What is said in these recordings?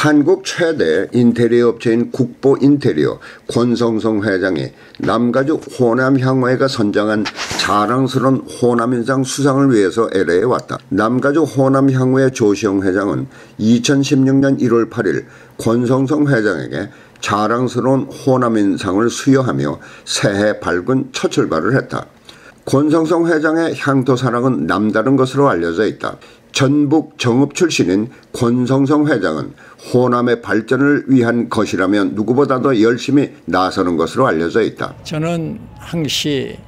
한국 최대 인테리어 업체인 국보 인테리어 권성성 회장이 남가주 호남향후회가 선정한 자랑스러운 호남인상 수상을 위해서 LA에 왔다. 남가주 호남향후회 조시영 회장은 2016년 1월 8일 권성성 회장에게 자랑스러운 호남인상을 수여하며 새해 밝은 첫 출발을 했다. 권성성 회장의 향토 사랑은 남다른 것으로 알려져 있다. 전북 정읍 출신인 권성성 회장은 호남의 발전을 위한 것이라면 누구보다도 열심히 나서는 것으로 알려져 있다. 저는 항시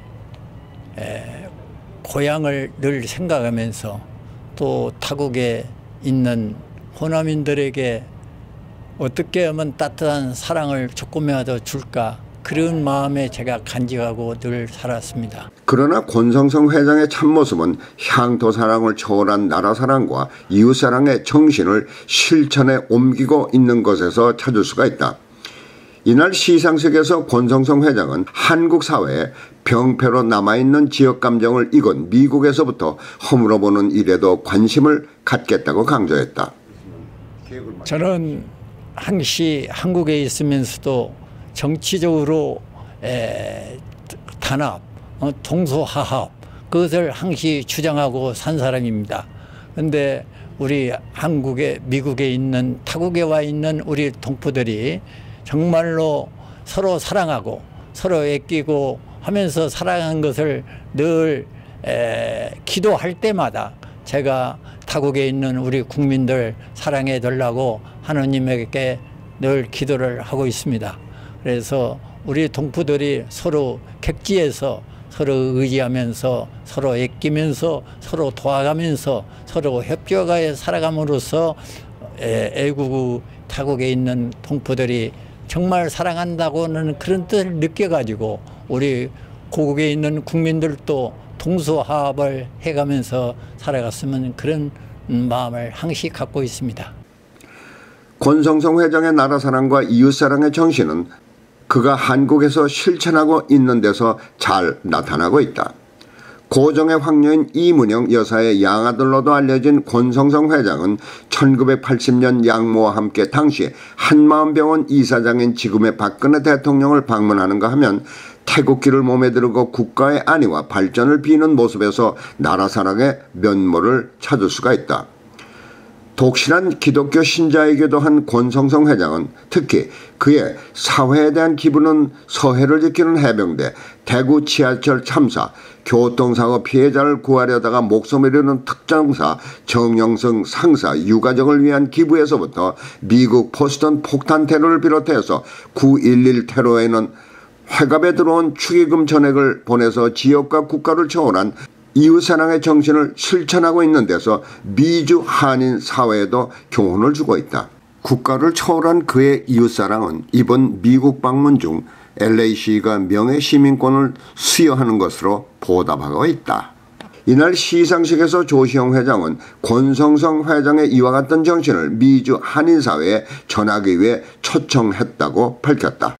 고향을 늘 생각하면서 또 타국에 있는 호남인들에게 어떻게 하면 따뜻한 사랑을 조금이라도 줄까 그런 마음에 제가 간직하고 늘 살았습니다. 그러나 권성성 회장의 참모습은 향토 사랑을 초월한 나라 사랑과 이웃 사랑의 정신을 실천에 옮기고 있는 것에서 찾을 수가 있다. 이날 시상식에서 권성성 회장은 한국 사회에 병폐로 남아있는 지역 감정을 익은 미국에서부터 허물어보는 일에도 관심을 갖겠다고 강조했다. 저는 항시 한국에 있으면서도 정치적으로 에, 단합, 어, 동서화합 그것을 항시 주장하고 산 사람입니다. 그런데 우리 한국에 미국에 있는 타국에 와 있는 우리 동포들이 정말로 서로 사랑하고 서로 애끼고 하면서 사랑한 것을 늘 에, 기도할 때마다 제가 타국에 있는 우리 국민들 사랑해 달라고 하나님에게 늘 기도를 하고 있습니다. 그래서 우리 동포들이 서로 객지에서 서로 의지하면서 서로 애끼면서 서로 도와가면서 서로 협조하여 살아감으로써 애국 타국에 있는 동포들이 정말 사랑한다고는 그런 뜻을 느껴가지고 우리 고국에 있는 국민들도 동서화합을 해가면서 살아갔으면 그런 마음을 항시 갖고 있습니다. 권성성 회장의 나라 사랑과 이웃 사랑의 정신은 그가 한국에서 실천하고 있는 데서 잘 나타나고 있다. 고종의 황녀인 이문영 여사의 양아들로도 알려진 권성성 회장은 1980년 양모와 함께 당시 한마음병원 이사장인 지금의 박근혜 대통령을 방문하는가 하면 태국기를 몸에 들고 국가의 안위와 발전을 비는 모습에서 나라 사랑의 면모를 찾을 수가 있다. 독실한 기독교 신자이기도 한 권성성 회장은 특히 그의 사회에 대한 기부는 서해를 지키는 해병대, 대구 지하철 참사, 교통사고 피해자를 구하려다가 목숨을 잃은 특정사 정영성 상사 유가족을 위한 기부에서부터 미국 포스턴 폭탄 테러를 비롯해서 9.11 테러에는 회갑에 들어온 축의금 전액을 보내서 지역과 국가를 초월한 이웃사랑의 정신을 실천하고 있는 데서 미주 한인 사회에도 교훈을 주고 있다. 국가를 초월한 그의 이웃사랑은 이번 미국 방문 중 LA시가 명예 시민권을 수여하는 것으로 보답하고 있다. 이날 시상식에서 조시영 회장은 권성성 회장의 이와 같은 정신을 미주 한인사회에 전하기 위해 초청했다고 밝혔다.